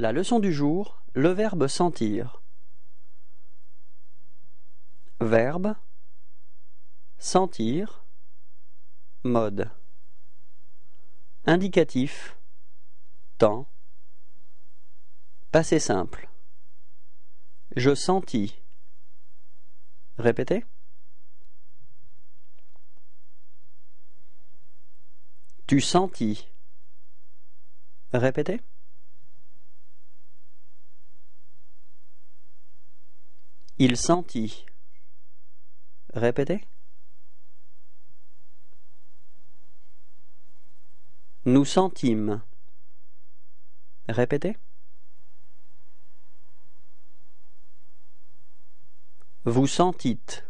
La leçon du jour, le verbe sentir. Verbe sentir mode. Indicatif temps. Passé simple. Je sentis. Répétez. Tu sentis. Répétez il sentit répétez Nous sentîmes. Répétez. Vous sentîtes.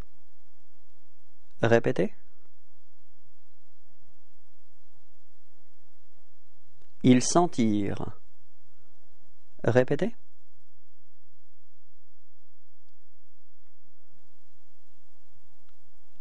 Répétez. Ils sentirent. Répétez.